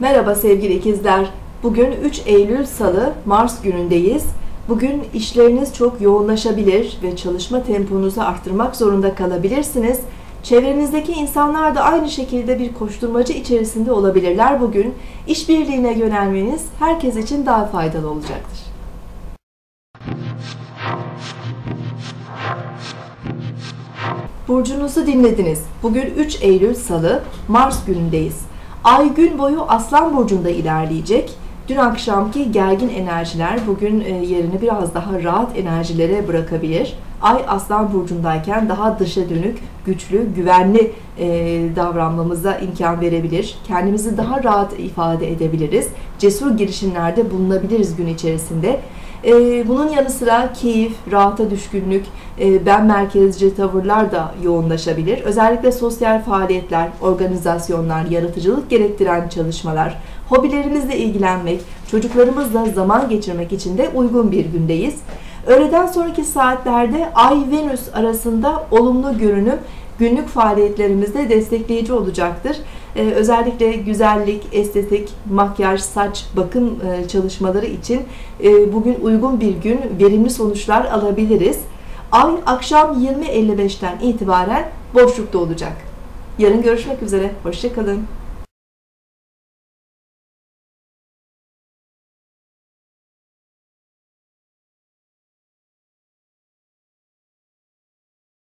Merhaba sevgili ikizler. Bugün 3 Eylül Salı, Mars günündeyiz. Bugün işleriniz çok yoğunlaşabilir ve çalışma temponuzu arttırmak zorunda kalabilirsiniz. Çevrenizdeki insanlar da aynı şekilde bir koşturmacı içerisinde olabilirler bugün. İşbirliğine yönelmeniz herkes için daha faydalı olacaktır. Burcunuzu dinlediniz. Bugün 3 Eylül Salı, Mars günündeyiz. Ay gün boyu Aslan Burcu'nda ilerleyecek. Dün akşamki gergin enerjiler bugün e, yerini biraz daha rahat enerjilere bırakabilir. Ay Aslan Burcu'ndayken daha dışa dönük, güçlü, güvenli e, davranmamıza imkan verebilir. Kendimizi daha rahat ifade edebiliriz. Cesur girişimlerde bulunabiliriz gün içerisinde. E, bunun yanı sıra keyif, rahata düşkünlük, e, ben merkezci tavırlar da yoğunlaşabilir. Özellikle sosyal faaliyetler, organizasyonlar, yaratıcılık gerektiren çalışmalar, hobilerimizle ilgilenmek, çocuklarımızla zaman geçirmek için de uygun bir gündeyiz. Öğleden sonraki saatlerde Ay-Venüs arasında olumlu görünüm günlük faaliyetlerimizde destekleyici olacaktır. Ee, özellikle güzellik, estetik, makyaj, saç, bakım e, çalışmaları için e, bugün uygun bir gün verimli sonuçlar alabiliriz. Ay akşam 20.55'ten itibaren boşlukta olacak. Yarın görüşmek üzere. Hoşçakalın.